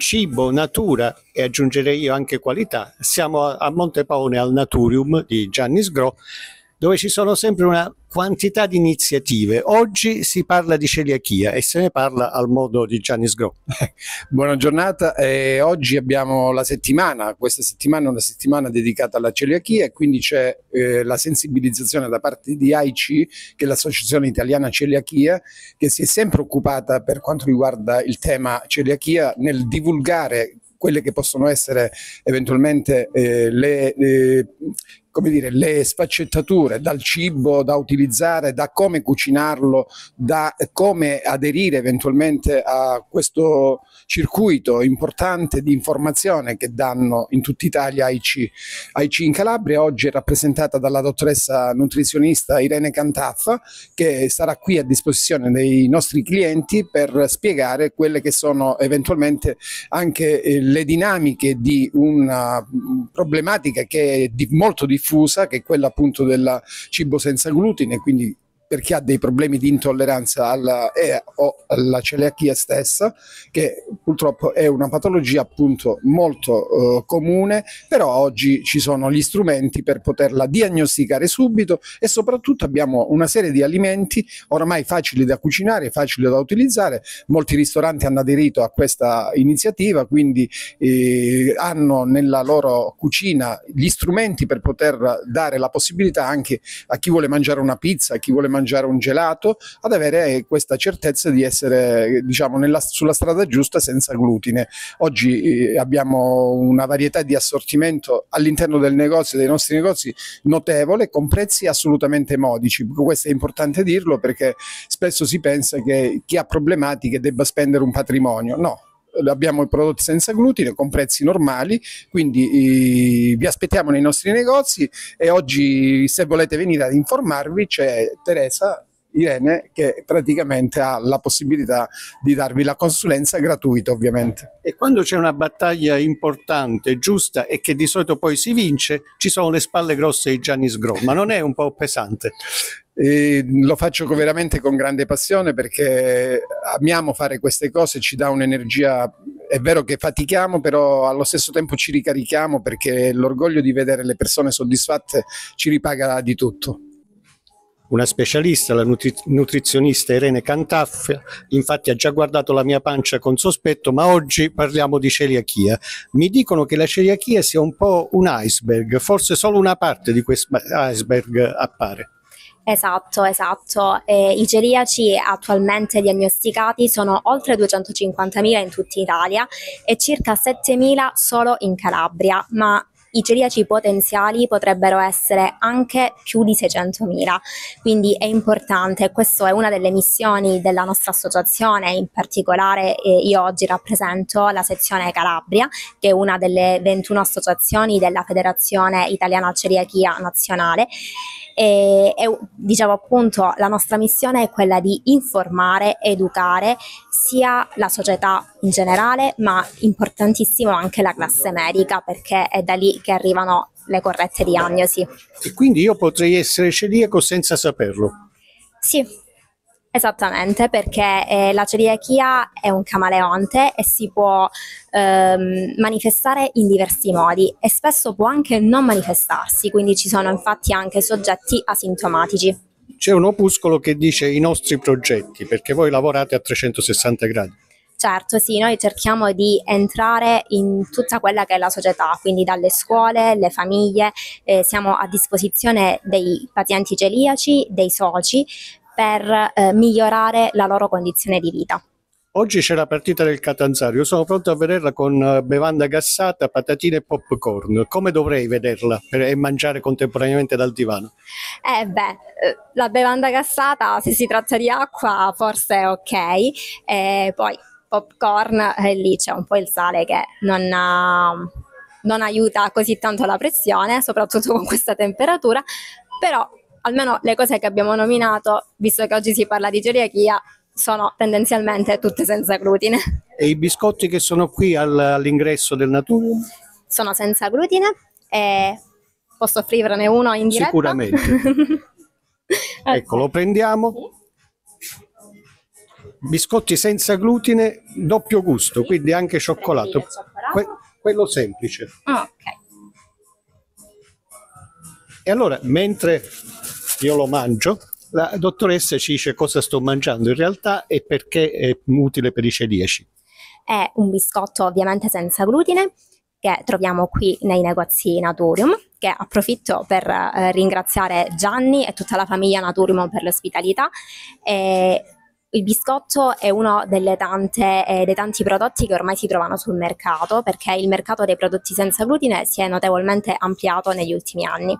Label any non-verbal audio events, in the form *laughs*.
cibo, natura e aggiungerei io anche qualità. Siamo a, a Montepone al Naturium di Gianni Sgro dove ci sono sempre una quantità di iniziative. Oggi si parla di celiachia e se ne parla al modo di Gianni Sgro. *laughs* Buona giornata, eh, oggi abbiamo la settimana, questa settimana è una settimana dedicata alla celiachia e quindi c'è eh, la sensibilizzazione da parte di AIC, che è l'Associazione Italiana Celiachia, che si è sempre occupata per quanto riguarda il tema celiachia nel divulgare quelle che possono essere eventualmente eh, le, eh, come dire, le sfaccettature dal cibo da utilizzare, da come cucinarlo, da come aderire eventualmente a questo circuito importante di informazione che danno in tutta Italia AIC. AIC in Calabria oggi è rappresentata dalla dottoressa nutrizionista Irene Cantaffa che sarà qui a disposizione dei nostri clienti per spiegare quelle che sono eventualmente anche eh, le dinamiche di una problematica che è molto diffusa diffusa che è quella appunto del cibo senza glutine, quindi per chi ha dei problemi di intolleranza alla, eh, o alla celiachia stessa, che purtroppo è una patologia appunto molto eh, comune, però oggi ci sono gli strumenti per poterla diagnosticare subito e soprattutto abbiamo una serie di alimenti oramai facili da cucinare, facili da utilizzare, molti ristoranti hanno aderito a questa iniziativa, quindi eh, hanno nella loro cucina gli strumenti per poter dare la possibilità anche a chi vuole mangiare una pizza, a chi vuole mangiare mangiare un gelato, ad avere questa certezza di essere diciamo, nella, sulla strada giusta senza glutine. Oggi eh, abbiamo una varietà di assortimento all'interno del negozio, dei nostri negozi, notevole, con prezzi assolutamente modici. Questo è importante dirlo perché spesso si pensa che chi ha problematiche debba spendere un patrimonio. No, abbiamo i prodotti senza glutine con prezzi normali, quindi eh, vi aspettiamo nei nostri negozi e oggi se volete venire ad informarvi c'è Teresa Irene che praticamente ha la possibilità di darvi la consulenza gratuita ovviamente. E quando c'è una battaglia importante, giusta e che di solito poi si vince, ci sono le spalle grosse di Gianni Sgro, ma non è un po' pesante? E lo faccio veramente con grande passione perché amiamo fare queste cose, ci dà un'energia, è vero che fatichiamo, però allo stesso tempo ci ricarichiamo perché l'orgoglio di vedere le persone soddisfatte ci ripaga di tutto una specialista, la nutri nutrizionista Irene Cantaffia, infatti ha già guardato la mia pancia con sospetto, ma oggi parliamo di celiachia. Mi dicono che la celiachia sia un po' un iceberg, forse solo una parte di questo iceberg appare. Esatto, esatto. Eh, I celiaci attualmente diagnosticati sono oltre 250.000 in tutta Italia e circa 7.000 solo in Calabria, ma i celiaci potenziali potrebbero essere anche più di 600.000, quindi è importante, questa è una delle missioni della nostra associazione, in particolare eh, io oggi rappresento la sezione Calabria, che è una delle 21 associazioni della Federazione Italiana Celiachia Nazionale. E, e diciamo appunto la nostra missione è quella di informare, educare sia la società in generale, ma importantissimo anche la classe medica perché è da lì che arrivano le corrette diagnosi. E quindi io potrei essere celiaco senza saperlo? Sì, Esattamente, perché eh, la celiachia è un camaleonte e si può ehm, manifestare in diversi modi e spesso può anche non manifestarsi, quindi ci sono infatti anche soggetti asintomatici. C'è un opuscolo che dice i nostri progetti, perché voi lavorate a 360 gradi. Certo, sì, noi cerchiamo di entrare in tutta quella che è la società, quindi dalle scuole, le famiglie, eh, siamo a disposizione dei pazienti celiaci, dei soci, per eh, migliorare la loro condizione di vita. Oggi c'è la partita del Catanzaro, sono pronto a vederla con eh, bevanda gassata, patatine e popcorn. Come dovrei vederla per, e mangiare contemporaneamente dal divano? Eh beh, eh, la bevanda gassata, se si tratta di acqua, forse è ok. E poi popcorn, eh, lì c'è un po' il sale che non, ha, non aiuta così tanto la pressione, soprattutto con questa temperatura, però almeno le cose che abbiamo nominato, visto che oggi si parla di celiachia, sono tendenzialmente tutte senza glutine. E i biscotti che sono qui all'ingresso del Naturium? Sono senza glutine e posso offrirne uno in diretta? Sicuramente. *laughs* ecco, lo prendiamo. Biscotti senza glutine, doppio gusto, quindi anche cioccolato. Que- quello semplice. Ah, ok. E allora, mentre io lo mangio, la dottoressa ci dice cosa sto mangiando in realtà e perché è utile per i celiaci. È un biscotto ovviamente senza glutine che troviamo qui nei negozi Naturium, che approfitto per eh, ringraziare Gianni e tutta la famiglia Naturium per l'ospitalità. E il biscotto è uno tante, eh, dei tanti prodotti che ormai si trovano sul mercato perché il mercato dei prodotti senza glutine si è notevolmente ampliato negli ultimi anni.